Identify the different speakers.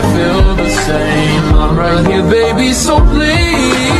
Speaker 1: I feel the same. I'm right here, baby, so please.